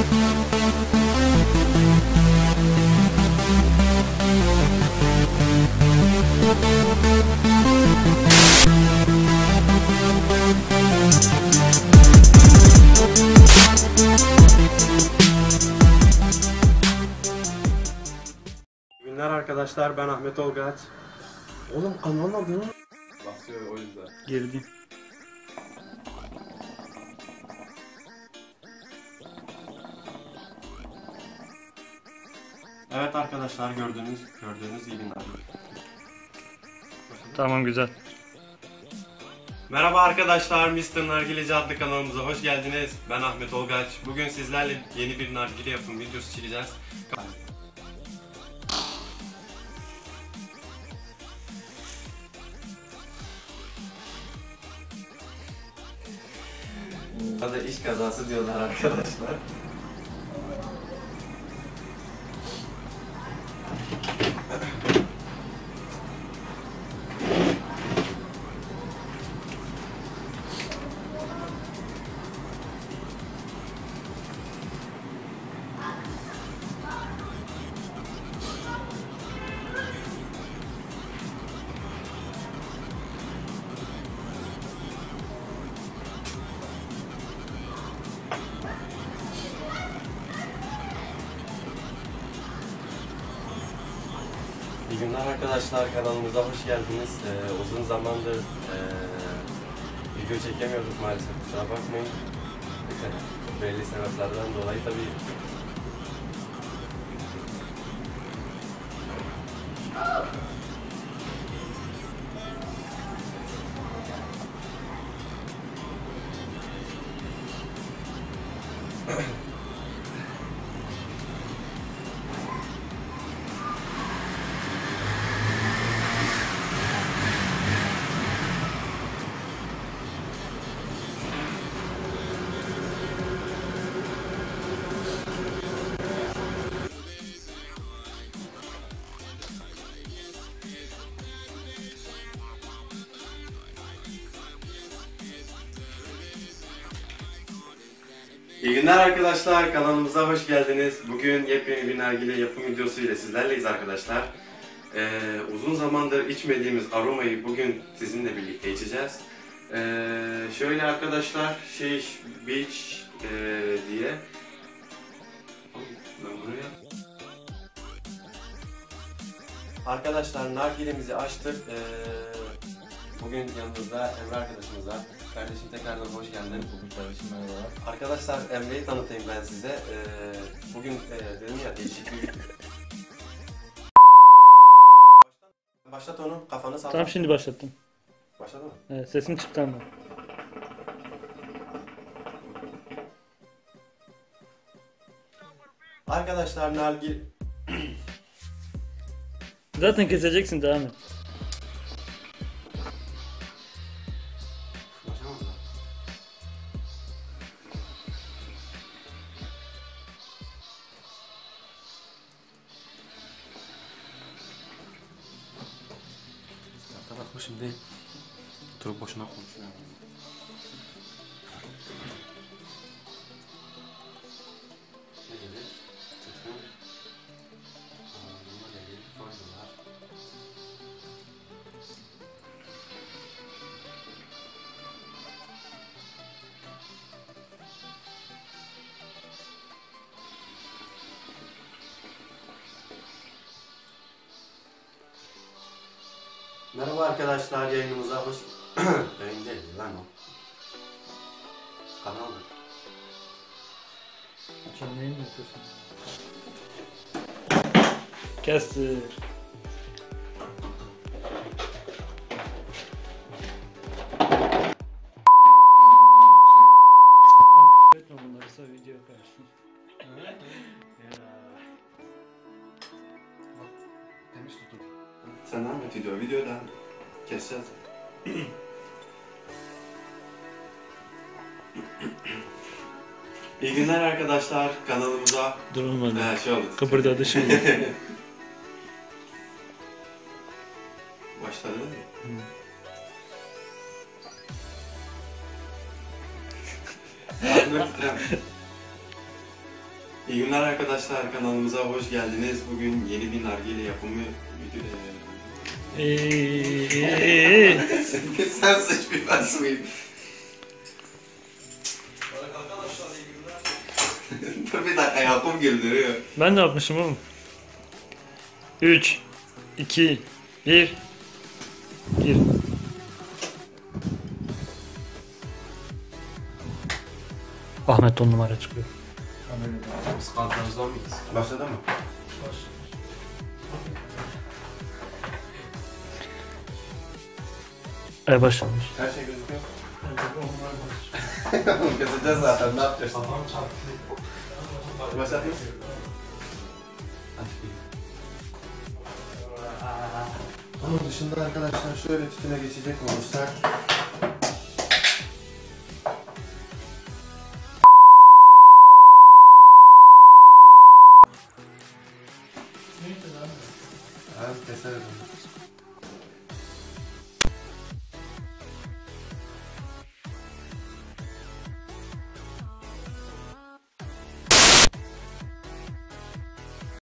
Günler arkadaşlar ben Ahmet Olgaç. Oğlum kanalın adını basıyor o yüzden. Girdi. Evet arkadaşlar gördüğünüz gördüğünüz günler. Tamam güzel. Merhaba arkadaşlar Mr. Nargileci adlı kanalımıza hoş geldiniz. Ben Ahmet Olgaç. Bugün sizlerle yeni bir nargile yapım videosu çekeceğiz. Hadi iş kazası diyorlar arkadaşlar. İyi günler arkadaşlar kanalımıza hoş geldiniz. Ee, uzun zamandır ee, video çekemiyorduk maalesef kusura bakmayın. Belli sebeplerden dolayı tabii İyi günler arkadaşlar, kanalımıza hoş geldiniz. Bugün yepyeni bir nargile yapım videosu ile sizlerleyiz arkadaşlar. Ee, uzun zamandır içmediğimiz aromayı bugün sizinle birlikte içeceğiz. Ee, şöyle arkadaşlar, şey Beach ee, diye. Ben buraya... Arkadaşlar nargilemizi açtık. Ee, bugün yanımızda Emre arkadaşımıza. Kardeşim tekrardan hoş geldin. Bugün kardeşim merhabalar. Arkadaşlar Emre'yi tanıtayım ben size. Ee, bugün e, dedim ya değişik bir... Başlat onu, kafanı salla. Tamam şimdi başlattım. Başladı mı? Evet, sesim çıktı ama. Arkadaşlar nargil... Zaten keseceksin devam et. Şimdi. Oturup boşuna konuşuyor. Merhaba arkadaşlar yayınımıza hoş... Yayın değil lan o. Kanal mı? Yayın mı yapıyorsun? Kestir. Sen devam et video. Videoda keseceğiz. İyi günler arkadaşlar kanalımıza. Durulmadı. Ee, şey oldu. Kıpırdadı şimdi. Başladı titrem. İyi günler arkadaşlar, kanalımıza hoş geldiniz. Bugün yeni bir nargile yapımı video... Eee, Sen seç bir ben. Dur bir dakika yapım güldürüyor. ben ne yapmışım oğlum? 3 2 1 Gir. Ahmet on numara çıkıyor. Biz kankamızdan mıyız? Başladı mı? Ay başlamış. Her şey gözüküyor. Keseceğiz zaten, ne yapacağız? Kafam çarptı. Başlatayım. Onun dışında arkadaşlar şöyle tütüne geçecek olursak